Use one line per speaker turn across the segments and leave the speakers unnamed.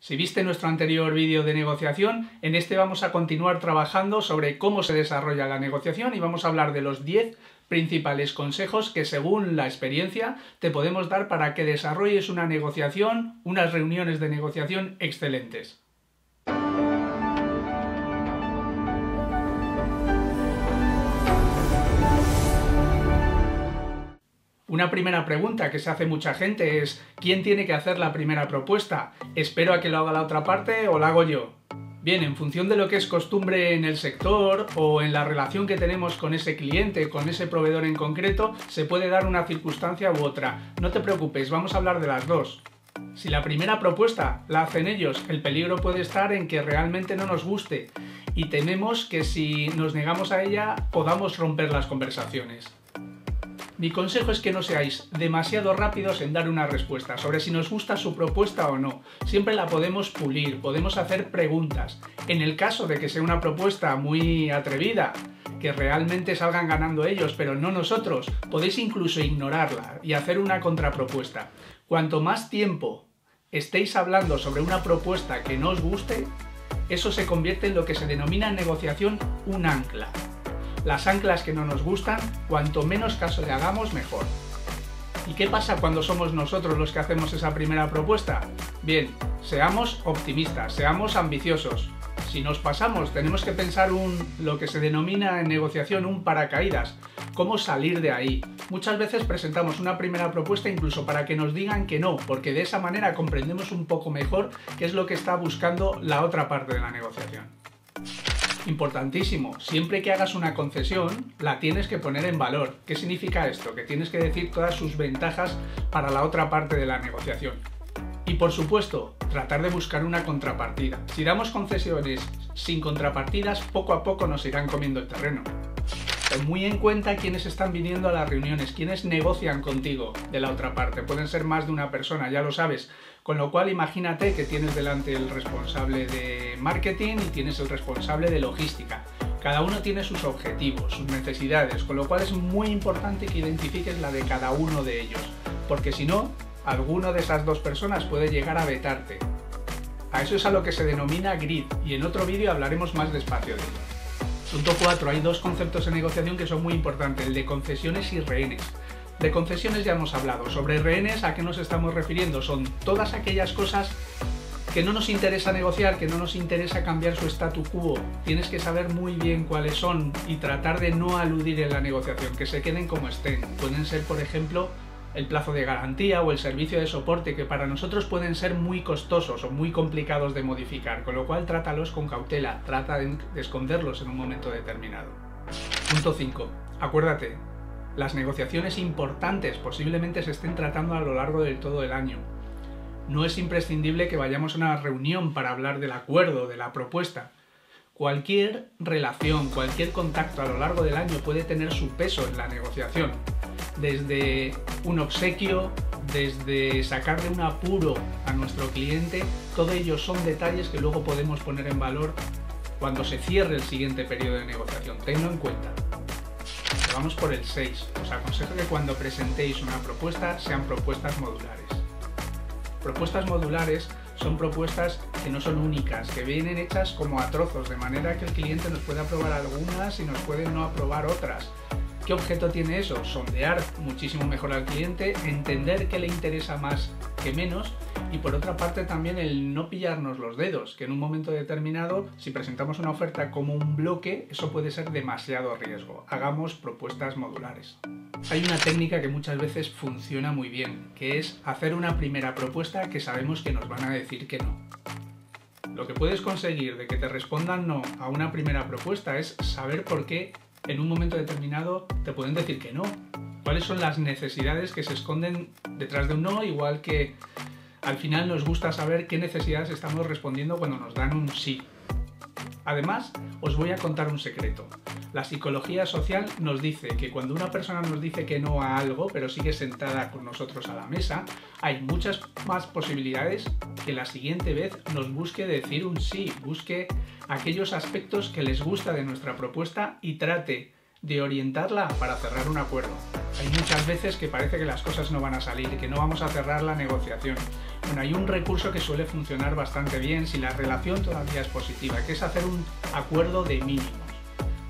Si viste nuestro anterior vídeo de negociación, en este vamos a continuar trabajando sobre cómo se desarrolla la negociación y vamos a hablar de los 10 principales consejos que según la experiencia te podemos dar para que desarrolles una negociación, unas reuniones de negociación excelentes. Una primera pregunta que se hace mucha gente es ¿quién tiene que hacer la primera propuesta? ¿Espero a que lo haga la otra parte o la hago yo? Bien, en función de lo que es costumbre en el sector o en la relación que tenemos con ese cliente, con ese proveedor en concreto, se puede dar una circunstancia u otra. No te preocupes, vamos a hablar de las dos. Si la primera propuesta la hacen ellos, el peligro puede estar en que realmente no nos guste y tememos que si nos negamos a ella podamos romper las conversaciones. Mi consejo es que no seáis demasiado rápidos en dar una respuesta sobre si nos gusta su propuesta o no. Siempre la podemos pulir, podemos hacer preguntas. En el caso de que sea una propuesta muy atrevida, que realmente salgan ganando ellos, pero no nosotros, podéis incluso ignorarla y hacer una contrapropuesta. Cuanto más tiempo estéis hablando sobre una propuesta que no os guste, eso se convierte en lo que se denomina en negociación un ancla las anclas que no nos gustan, cuanto menos caso le hagamos, mejor. ¿Y qué pasa cuando somos nosotros los que hacemos esa primera propuesta? Bien, seamos optimistas, seamos ambiciosos. Si nos pasamos, tenemos que pensar lo que se denomina en negociación un paracaídas, cómo salir de ahí. Muchas veces presentamos una primera propuesta incluso para que nos digan que no, porque de esa manera comprendemos un poco mejor qué es lo que está buscando la otra parte de la negociación importantísimo, siempre que hagas una concesión, la tienes que poner en valor. ¿Qué significa esto? Que tienes que decir todas sus ventajas para la otra parte de la negociación. Y por supuesto, tratar de buscar una contrapartida. Si damos concesiones sin contrapartidas, poco a poco nos irán comiendo el terreno. Ten muy en cuenta quiénes están viniendo a las reuniones, quiénes negocian contigo de la otra parte. Pueden ser más de una persona, ya lo sabes. Con lo cual imagínate que tienes delante el responsable de marketing y tienes el responsable de logística. Cada uno tiene sus objetivos, sus necesidades, con lo cual es muy importante que identifiques la de cada uno de ellos, porque si no, alguno de esas dos personas puede llegar a vetarte. A eso es a lo que se denomina grid y en otro vídeo hablaremos más despacio de ello. Punto 4. Hay dos conceptos en negociación que son muy importantes, el de concesiones y rehenes. De concesiones ya hemos hablado. Sobre rehenes, ¿a qué nos estamos refiriendo? Son todas aquellas cosas que no nos interesa negociar, que no nos interesa cambiar su statu quo. Tienes que saber muy bien cuáles son y tratar de no aludir en la negociación, que se queden como estén. Pueden ser, por ejemplo, el plazo de garantía o el servicio de soporte que para nosotros pueden ser muy costosos o muy complicados de modificar, con lo cual trátalos con cautela, trata de, esconderlos en un momento determinado. Punto 5. Acuérdate, las negociaciones importantes posiblemente se estén tratando a lo largo de todo el año. No es imprescindible que vayamos a una reunión para hablar del acuerdo, de la propuesta. Cualquier relación, cualquier contacto a lo largo del año puede tener su peso en la negociación desde un obsequio, desde sacarle un apuro a nuestro cliente, todo ello son detalles que luego podemos poner en valor cuando se cierre el siguiente periodo de negociación. Tenlo en cuenta. Vamos por el 6. Os aconsejo que cuando presentéis una propuesta sean propuestas modulares. Propuestas modulares son propuestas que no son únicas, que vienen hechas como a trozos, de manera que el cliente nos puede aprobar algunas y nos puede no aprobar otras. ¿Qué objeto tiene eso? Sondear muchísimo mejor al cliente, entender qué le interesa más que menos y por otra parte también el no pillarnos los dedos, que en un momento determinado si presentamos una oferta como un bloque eso puede ser demasiado riesgo. Hagamos propuestas modulares. Hay una técnica que muchas veces funciona muy bien, que es hacer una primera propuesta que sabemos que nos van a decir que no. Lo que puedes conseguir de que te respondan no a una primera propuesta es saber por qué en un momento determinado te pueden decir que no. ¿Cuáles son las necesidades que se esconden detrás de un no? Igual que al final nos gusta saber qué necesidades estamos respondiendo cuando nos dan un sí. Además, os voy a contar un secreto. La psicología social nos dice que cuando una persona nos dice que no a algo, pero sigue sentada con nosotros a la mesa, hay muchas más posibilidades que la siguiente vez nos busque decir un sí, busque aquellos aspectos que les gusta de nuestra propuesta y trate de orientarla para cerrar un acuerdo. Hay muchas veces que parece que las cosas no van a salir, que no vamos a cerrar la negociación. Bueno, hay un recurso que suele funcionar bastante bien si la relación todavía es positiva, que es hacer un acuerdo de mínimos.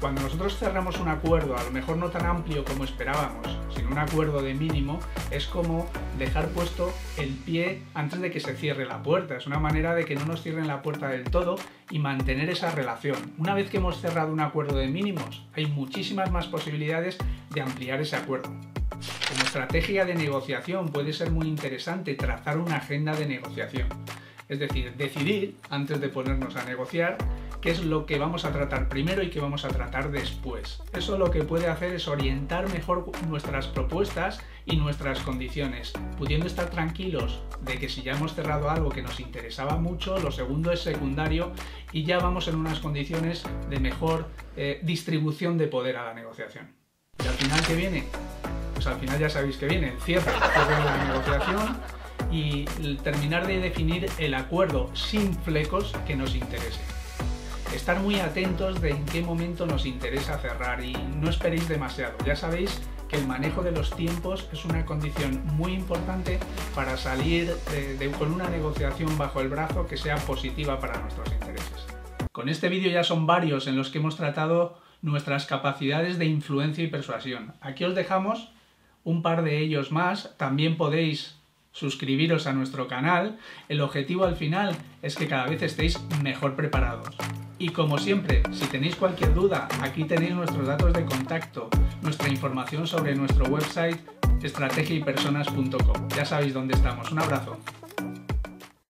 Cuando nosotros cerramos un acuerdo, a lo mejor no tan amplio como esperábamos, sino un acuerdo de mínimo, es como dejar puesto el pie antes de que se cierre la puerta. Es una manera de que no nos cierren la puerta del todo y mantener esa relación. Una vez que hemos cerrado un acuerdo de mínimos, hay muchísimas más posibilidades de ampliar ese acuerdo. Como estrategia de negociación puede ser muy interesante trazar una agenda de negociación. Es decir, decidir, antes de ponernos a negociar, qué es lo que vamos a tratar primero y qué vamos a tratar después. Eso lo que puede hacer es orientar mejor nuestras propuestas y nuestras condiciones, pudiendo estar tranquilos de que si ya hemos cerrado algo que nos interesaba mucho, lo segundo es secundario y ya vamos en unas condiciones de mejor eh, distribución de poder a la negociación. ¿Y al final qué viene? Pues al final ya sabéis que viene el cierre, el cierre de la negociación y terminar de definir el acuerdo sin flecos que nos interese estar muy atentos de en qué momento nos interesa cerrar y no esperéis demasiado. Ya sabéis que el manejo de los tiempos es una condición muy importante para salir eh, con una negociación bajo el brazo que sea positiva para nuestros intereses. Con este vídeo ya son varios en los que hemos tratado nuestras capacidades de influencia y persuasión. Aquí os dejamos un par de ellos más. También podéis suscribiros a nuestro canal. El objetivo al final es que cada vez estéis mejor preparados. Y como siempre, si tenéis cualquier duda, aquí tenéis nuestros datos de contacto, nuestra información sobre nuestro website estrategiaypersonas.com. Ya sabéis dónde estamos. Un abrazo.